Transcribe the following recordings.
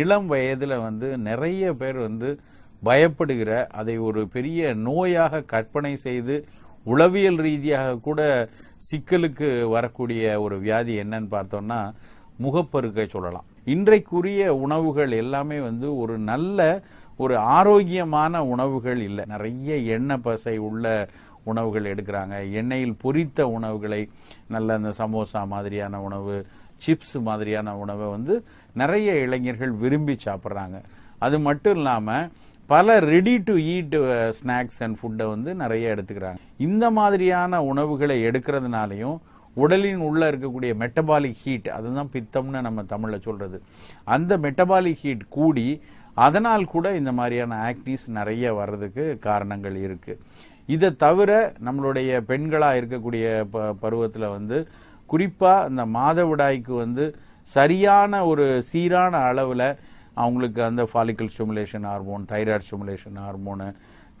இளம் வயதில் வந்து நிறைய பேர் வந்து பயப்படுகிற அதை ஒரு பெரிய நோயாக கற்பனை செய்து உளவியல் ரீதியாக கூட சிக்கலுக்கு வரக்கூடிய ஒரு வியாதி என்னன்னு பார்த்தோம்னா முகப்பருக்கை சொல்லலாம். இன்றைக்குரிய உணவுகள் எல்லாமே வந்து ஒரு நல்ல ஒரு ஆரோக்கியமான உணவுகள் இல்லை. நிறைய எண்ணெய் பசை உள்ள உணவுகள் எடுக்கிறாங்க. எண்ணெயில் பொரித்த உணவுகளை நல்ல அந்த சமோசா மாதிரியான உணவு சிப்ஸ் மாதிரியான உணவை வந்து நிறைய இளைஞர்கள் விரும்பி சாப்பிட்றாங்க. அது மட்டும் இல்லாமல் பல ready to eat snacks and ஃபுட்டை வந்து நிறைய எடுத்துக்கிறாங்க. இந்த மாதிரியான உணவுகளை எடுக்கிறதுனாலையும் உடலின் உள்ள இருக்கக்கூடிய மெட்டபாலிக் ஹீட் அதுதான் பித்தம்னு நம்ம தமிழில் சொல்றது. அந்த மெட்டபாலிக் ஹீட் கூடி அதனால் கூட இந்த மாதிரியான ஆக்டிஸ் நிறைய வர்றதுக்கு காரணங்கள் இருக்கு. இதை தவிர நம்மளுடைய பெண்களாக இருக்கக்கூடிய ப பருவத்தில் வந்து குறிப்பாக இந்த மாதவிடாய்க்கு வந்து சரியான ஒரு சீரான அளவில் அவங்களுக்கு அந்த follicle stimulation hormone thyroid stimulation hormone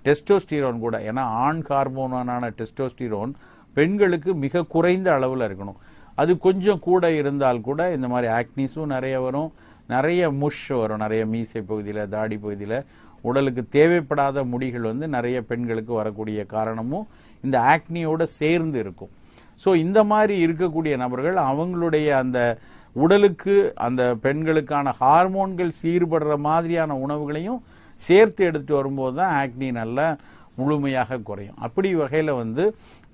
testosterone கூட. ஏன்னா ஆண் ஹார்மோனான டெஸ்டோஸ்டிரோன் பெண்களுக்கு மிக குறைந்த அளவில் இருக்கணும். அது கொஞ்சம் கூட இருந்தால் கூட இந்த மாதிரி ஆக்னிஸும் நிறைய வரும். நிறைய முஷ் வரும். நிறைய மீசை பகுதியில் தாடி பகுதியில். உடலுக்கு தேவைப்படாத முடிகள் வந்து நிறைய பெண்களுக்கு வரக்கூடிய காரணமும் இந்த ஆக்னியோட சேர்ந்து இருக்கும். ஸோ இந்த மாதிரி இருக்கக்கூடிய நபர்கள் அவங்களுடைய அந்த உடலுக்கு அந்த பெண்களுக்கான ஹார்மோன்கள் சீர்படுற மாதிரியான உணவுகளையும் சேர்த்து எடுத்துட்டு வரும்போது தான் ஆக்னி நல்லா முழுமையாக குறையும். அப்படி வகையில் வந்து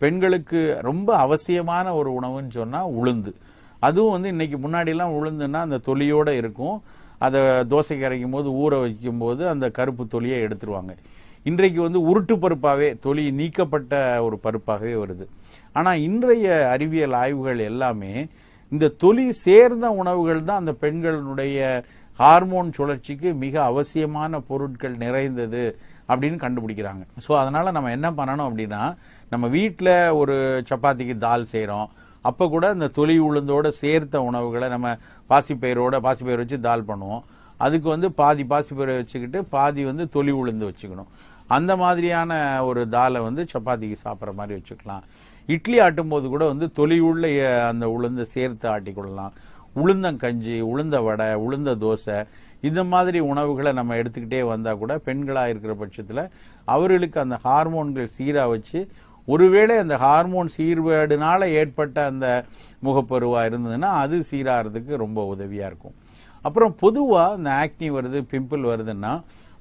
பெண்களுக்கு ரொம்ப அவசியமான ஒரு உணவுன்னு சொன்னால் உளுந்து. அதுவும் வந்து இன்றைக்கி முன்னாடிலாம் உளுந்துன்னா அந்த தொலியோடு இருக்கும். அதை தோசைக்கு அரைக்கும் போது ஊற வைக்கும் போது அந்த கருப்பு தொலியை எடுத்துருவாங்க. இன்றைக்கு வந்து உருட்டு பருப்பாகவே தொலி நீக்கப்பட்ட ஒரு பருப்பாகவே வருது. ஆனால் இன்றைய அறிவியல் ஆய்வுகள் எல்லாமே இந்த தொலி சேர்ந்த உணவுகள் தான் அந்த பெண்களுடைய ஹார்மோன் சுழற்சிக்கு மிக அவசியமான பொருட்கள் நிறைந்தது அப்படின்னு கண்டுபிடிக்கிறாங்க. ஸோ அதனால் நம்ம என்ன பண்ணணும் அப்படின்னா நம்ம வீட்டில் ஒரு சப்பாத்திக்கு தால் செய்கிறோம் அப்போ கூட இந்த தொலி உளுந்தோடு சேர்த்த உணவுகளை நம்ம பாசிப்பயிரோட பாசிப்பயிர் வச்சு தால் பண்ணுவோம். அதுக்கு வந்து பாதி பாசிப்பறை வச்சுக்கிட்டு பாதி வந்து தொலி உளுந்து வச்சுக்கணும். அந்த மாதிரியான ஒரு தாலை வந்து சப்பாத்திக்கு சாப்பிட்ற மாதிரி வச்சுக்கலாம். இட்லி ஆட்டும்போது கூட வந்து தொலி உள்ள அந்த உளுந்தை சேர்த்து ஆட்டிக்கொள்ளலாம் உளுந்தங்கஞ்சி உளுந்த வடை உளுந்த தோசை இந்த மாதிரி உணவுகளை நம்ம எடுத்துக்கிட்டே வந்தால் கூட பெண்களாக இருக்கிற பட்சத்தில் அவர்களுக்கு அந்த ஹார்மோன்கள் சீராக வச்சு ஒருவேளை அந்த ஹார்மோன் சீர்வேடுனால ஏற்பட்ட அந்த முகப்பருவாக இருந்ததுன்னா அது சீராகிறதுக்கு ரொம்ப உதவியாக இருக்கும். அப்புறம் பொதுவாக இந்த ஆக்னி வருது பிம்பிள் வருதுன்னா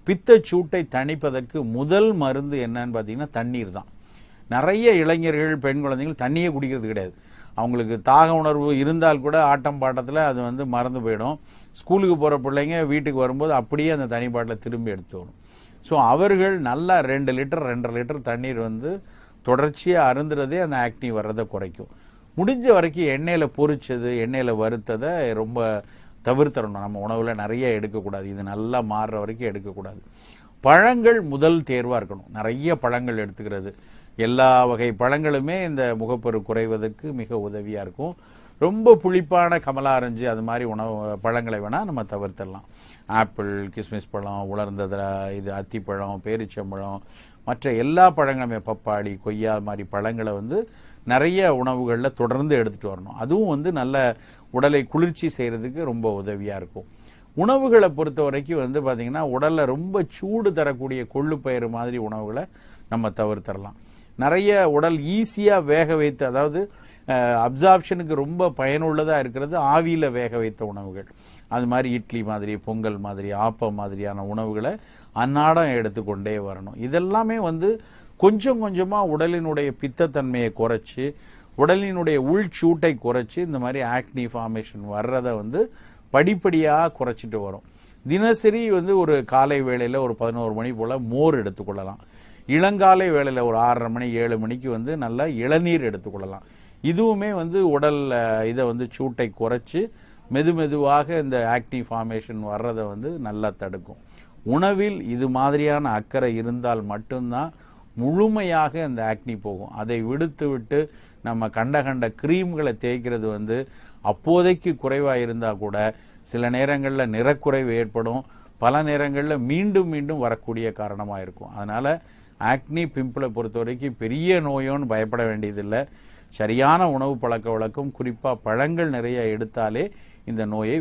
பித்தச்சூட்டை தணிப்பதற்கு முதல் மருந்து என்னன்னு பார்த்தீங்கன்னா தண்ணீர் தான். நிறைய இளைஞர்கள் பெண் குழந்தைகள் தண்ணியே குடிக்கிறது கிடையாது. அவங்களுக்கு தாக உணர்வு இருந்தால் கூட ஆட்டம் பாட்டத்தில் அது வந்து மறந்து போயிடும். ஸ்கூலுக்கு போகிற பிள்ளைங்க வீட்டுக்கு வரும்போது அப்படியே அந்த தனி பாட்டில் திரும்பி எடுத்து வரும் ஸோ அவர்கள் நல்லா ரெண்டு லிட்டர் ரெண்டரை லிட்டர் தண்ணீர் வந்து தொடர்ச்சியாக அருந்துறதே அந்த ஆக்னி வர்றதை குறைக்கும். முடிஞ்ச வரைக்கும் எண்ணெயில் பொரிச்சது எண்ணெயில் வறுத்ததை ரொம்ப தவிர்த்தரணும் நம்ம உணவில் நிறைய எடுக்கக்கூடாது. இது நல்லா மாறுற வரைக்கும் எடுக்கக்கூடாது. பழங்கள் முதல் தேர்வாக இருக்கணும். நிறைய பழங்கள் எடுத்துக்கிறது. எல்லா வகை பழங்களுமே இந்த முகப்பரு குறைவதற்கு மிக உதவியாக இருக்கும். ரொம்ப புளிப்பான கமலா ஆரஞ்சு அது மாதிரி உணவு பழங்களை வேணால் நம்ம தவிர்த்திடலாம். ஆப்பிள் கிஸ்மிஸ் பழம் உலர்ந்ததரை இது அத்திப்பழம் பேரிச்சம்பழம் மற்ற எல்லா பழங்களுமே பப்பாளி கொய்யா மாதிரி பழங்களை வந்து நிறைய உணவுகளில் தொடர்ந்து எடுத்துகிட்டு வரணும். அதுவும் வந்து நல்ல உடலை குளிர்ச்சி செய்கிறதுக்கு ரொம்ப உதவியாக இருக்கும். உணவுகளை பொறுத்த வரைக்கும் வந்து பார்த்திங்கன்னா உடலில் ரொம்ப சூடு தரக்கூடிய கொள்ளுப்பயிறு மாதிரி உணவுகளை நம்ம தவிர்த்தரலாம். நிறைய உடல் ஈஸியாக வேக வைத்து அதாவது அப்சார்ப்ஷனுக்கு ரொம்ப பயனுள்ளதாக இருக்கிறது ஆவியில் வேக வைத்த உணவுகள். அது மாதிரி இட்லி மாதிரி பொங்கல் மாதிரி ஆப்பம் மாதிரியான உணவுகளை அன்னாடம் எடுத்துக்கொண்டே வரணும். இதெல்லாமே வந்து கொஞ்சம் கொஞ்சமாக உடலினுடைய பித்தத்தன்மையை குறைச்சி உடலினுடைய உள்சூட்டை குறைச்சி இந்த மாதிரி ஆக்னி ஃபார்மேஷன் வர்றதை வந்து படிப்படியாக குறைச்சிட்டு வரும். தினசரி வந்து ஒரு காலை வேளையில் ஒரு பதினோரு மணி போல் மோர் எடுத்துக்கொள்ளலாம். இளங்காலை வேளையில் ஒரு ஆறரை மணி ஏழு மணிக்கு வந்து நல்லா இளநீர் எடுத்துக்கொள்ளலாம். இதுவுமே வந்து உடல் இதை வந்து சூட்டை குறைச்சி மெது மெதுவாக இந்த ஆக்டிவ் ஃபார்மேஷன் வர்றதை வந்து நல்லா தடுக்கும். உணவில் இது மாதிரியான அக்கறை இருந்தால் மட்டும்தான் முழுமையாக அந்த ஆக்னி போகும். அதை விடுத்து விட்டு நம்ம கண்ட கண்ட கிரீம்களை தேய்க்கிறது வந்து அப்போதைக்கு குறைவாக இருந்தால் கூட சில நேரங்களில் நிறக்குறைவு ஏற்படும். பல நேரங்களில் மீண்டும் மீண்டும் வரக்கூடிய காரணமாக இருக்கும். அதனால் ஆக்னி பிம்பிளை பொறுத்த வரைக்கும் பெரிய நோயோன்னு பயப்பட வேண்டியதில்லை. சரியான உணவு பழக்க வழக்கம் குறிப்பாக பழங்கள் நிறைய எடுத்தாலே இந்த நோயை